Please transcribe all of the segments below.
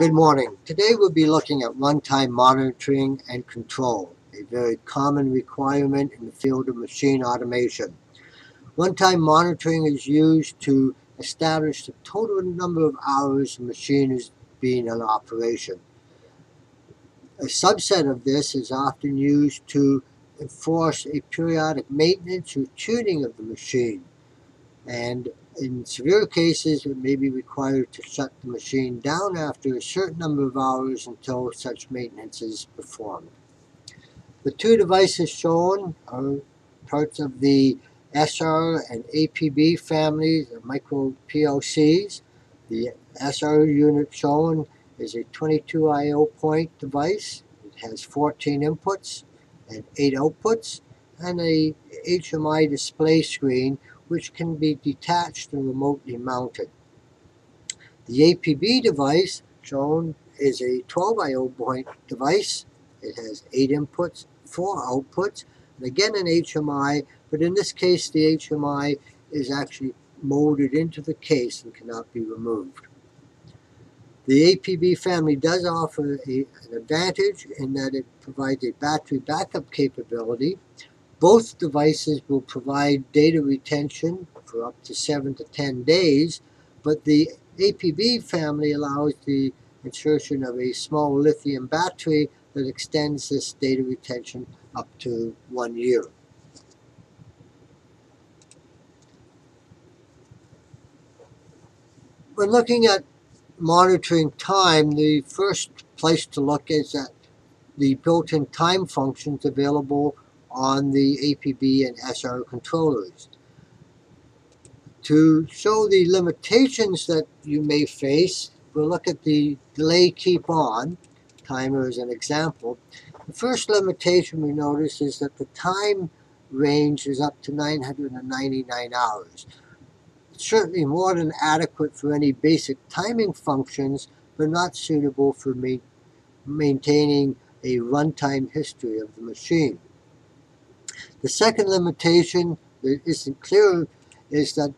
Good morning. Today we'll be looking at runtime monitoring and control, a very common requirement in the field of machine automation. Runtime monitoring is used to establish the total number of hours a machine is being in operation. A subset of this is often used to enforce a periodic maintenance or tuning of the machine. And in severe cases, it may be required to shut the machine down after a certain number of hours until such maintenance is performed. The two devices shown are parts of the SR and APB families of micro PLCs. The SR unit shown is a 22 I.O. point device. It has 14 inputs and 8 outputs and a HMI display screen which can be detached and remotely mounted. The APB device shown is a 12 I.O. point device. It has 8 inputs, 4 outputs, and again an HMI, but in this case the HMI is actually molded into the case and cannot be removed. The APB family does offer a, an advantage in that it provides a battery backup capability both devices will provide data retention for up to 7 to 10 days, but the APB family allows the insertion of a small lithium battery that extends this data retention up to one year. When looking at monitoring time, the first place to look is at the built-in time functions available on the APB and SR controllers. To show the limitations that you may face, we'll look at the delay keep on timer as an example. The first limitation we notice is that the time range is up to 999 hours. It's certainly more than adequate for any basic timing functions, but not suitable for ma maintaining a runtime history of the machine. The second limitation that isn't clear is that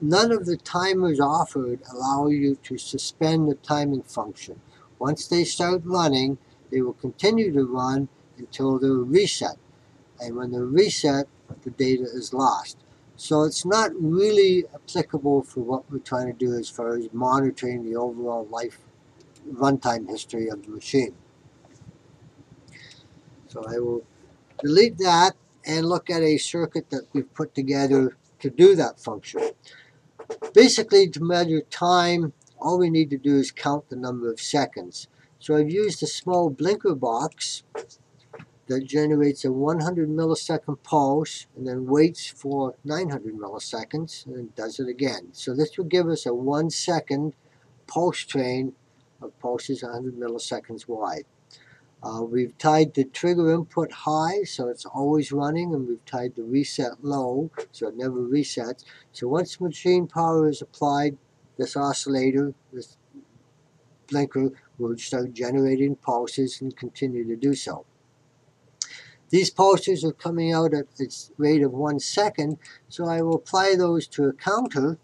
none of the timers offered allow you to suspend the timing function. Once they start running, they will continue to run until they're reset. And when they're reset, the data is lost. So it's not really applicable for what we're trying to do as far as monitoring the overall life runtime history of the machine. So I will delete that and look at a circuit that we've put together to do that function. Basically, to measure time, all we need to do is count the number of seconds. So I've used a small blinker box that generates a 100 millisecond pulse and then waits for 900 milliseconds and does it again. So this will give us a one second pulse train of pulses 100 milliseconds wide. Uh, we've tied the trigger input high, so it's always running, and we've tied the reset low, so it never resets. So once machine power is applied, this oscillator, this blinker, will start generating pulses and continue to do so. These pulses are coming out at its rate of one second, so I will apply those to a counter.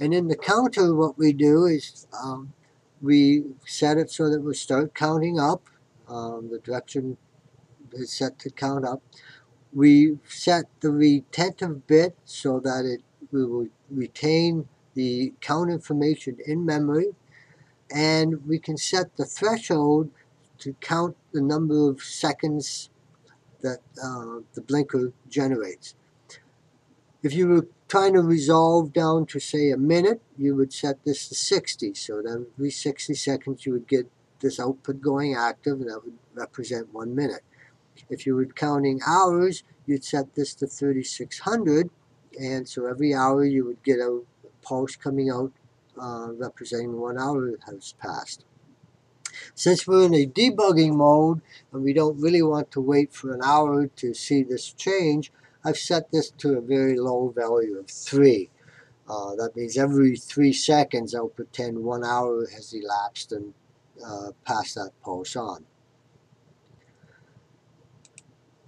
And in the counter, what we do is um, we set it so that we start counting up um, the direction is set to count up. We set the retentive bit so that it we will retain the count information in memory and we can set the threshold to count the number of seconds that uh, the blinker generates. If you were trying to resolve down to say a minute, you would set this to 60. So every 60 seconds you would get this output going active, and that would represent one minute. If you were counting hours, you'd set this to 3600, and so every hour you would get a pulse coming out uh, representing one hour has passed. Since we're in a debugging mode and we don't really want to wait for an hour to see this change, I've set this to a very low value of 3. Uh, that means every 3 seconds I'll pretend one hour has elapsed and uh, pass that pulse on.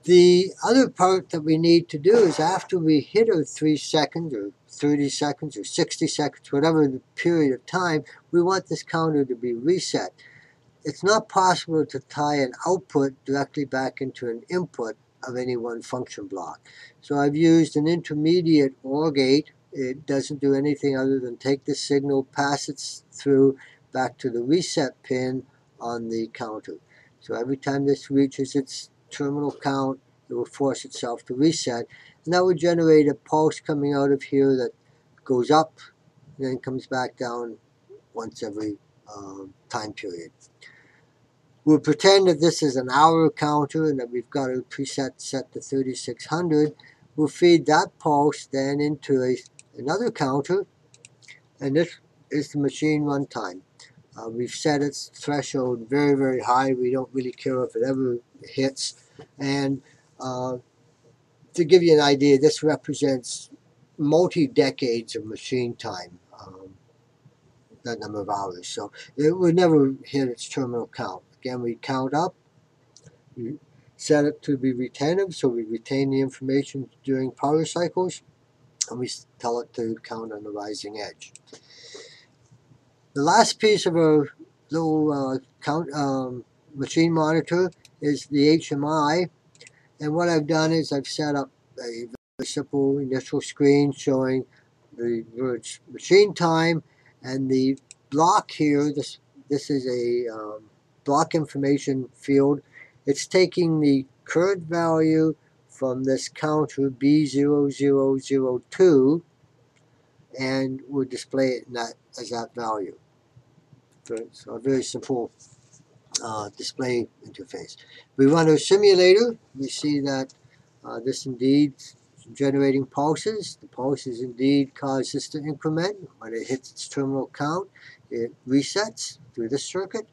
The other part that we need to do is after we hit our three seconds or 30 seconds or 60 seconds, whatever the period of time, we want this counter to be reset. It's not possible to tie an output directly back into an input of any one function block. So I've used an intermediate OR gate. It doesn't do anything other than take the signal, pass it through back to the reset pin on the counter. So every time this reaches its terminal count, it will force itself to reset. And that will generate a pulse coming out of here that goes up and then comes back down once every um, time period. We'll pretend that this is an hour counter and that we've got a preset set to 3600. We'll feed that pulse then into a, another counter and this is the machine runtime. Uh, we've set its threshold very, very high. We don't really care if it ever hits. And uh, to give you an idea, this represents multi-decades of machine time, um, that number of hours. So it would never hit its terminal count. Again, we count up, we set it to be retentive, so we retain the information during power cycles, and we tell it to count on the rising edge. The last piece of a little uh, count um, machine monitor is the HMI. And what I've done is I've set up a very simple initial screen showing the machine time and the block here. This this is a um, block information field. It's taking the current value from this counter B0002 and we'll display it that as that value. So a very simple uh, display interface. We run our simulator. We see that uh, this indeed generating pulses. The pulses indeed cause this to increment. When it hits its terminal count, it resets through this circuit.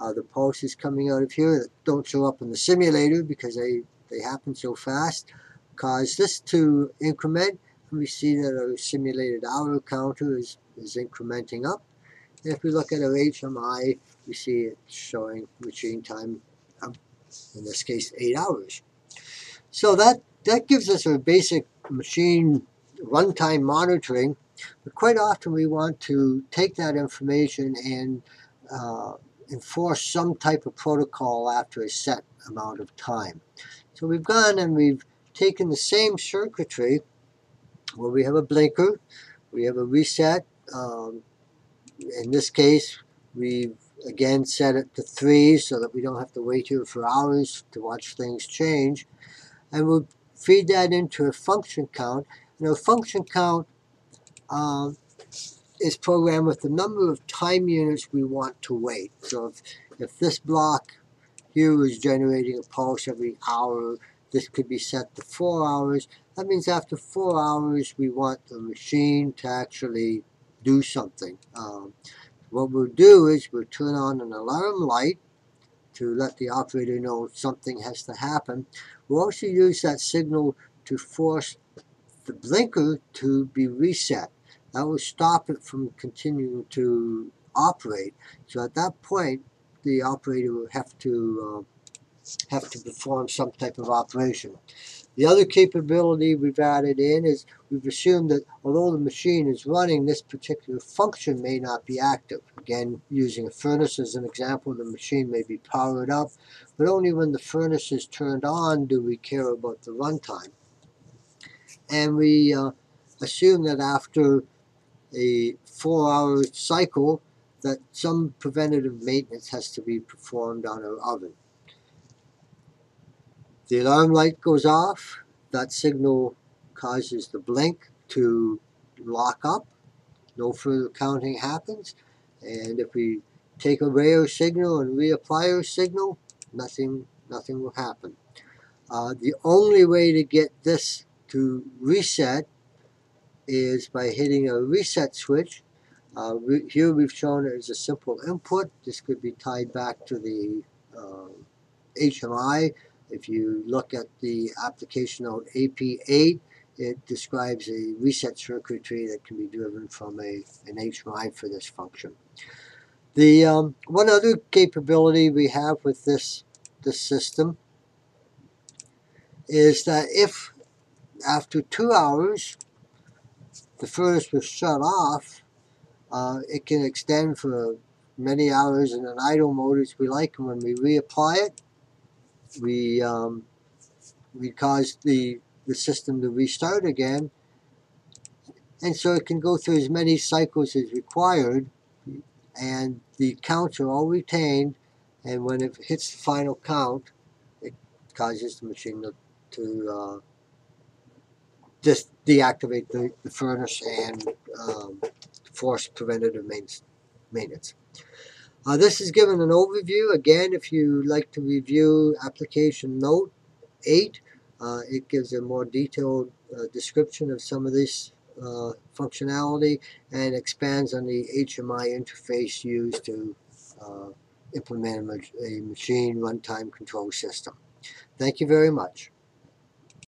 Uh, the pulses coming out of here that don't show up in the simulator because they, they happen so fast cause this to increment. And we see that our simulated hour counter is, is incrementing up. If we look at our HMI, we see it showing machine time, um, in this case, 8 hours. So that, that gives us a basic machine runtime monitoring. But quite often we want to take that information and uh, enforce some type of protocol after a set amount of time. So we've gone and we've taken the same circuitry where we have a blinker, we have a reset, um, in this case, we've again set it to 3 so that we don't have to wait here for hours to watch things change. And we'll feed that into a function count. And a function count um, is programmed with the number of time units we want to wait. So if, if this block here is generating a pulse every hour, this could be set to 4 hours. That means after 4 hours we want the machine to actually do something. Um, what we'll do is we'll turn on an alarm light to let the operator know something has to happen. We'll also use that signal to force the blinker to be reset. That will stop it from continuing to operate. So at that point, the operator will have to uh, have to perform some type of operation. The other capability we've added in is we've assumed that although the machine is running, this particular function may not be active. Again, using a furnace as an example, the machine may be powered up, but only when the furnace is turned on do we care about the runtime. And we uh, assume that after a four-hour cycle, that some preventative maintenance has to be performed on our oven. The alarm light goes off. That signal causes the blink to lock up. No further counting happens. And if we take away our signal and reapply our signal, nothing, nothing will happen. Uh, the only way to get this to reset is by hitting a reset switch. Uh, here we've shown it as a simple input. This could be tied back to the uh, HMI if you look at the application note AP8, it describes a reset circuitry that can be driven from a, an HMI for this function. The um, one other capability we have with this, this system is that if after two hours the furnace was shut off, uh, it can extend for many hours in an idle mode as we like, and when we reapply it, we um, we cause the the system to restart again, and so it can go through as many cycles as required, and the counts are all retained, and when it hits the final count, it causes the machine to, to uh, just deactivate the, the furnace and um, force preventative maintenance. Uh, this is given an overview. Again, if you like to review application note 8, uh, it gives a more detailed uh, description of some of this uh, functionality and expands on the HMI interface used to uh, implement a, a machine runtime control system. Thank you very much.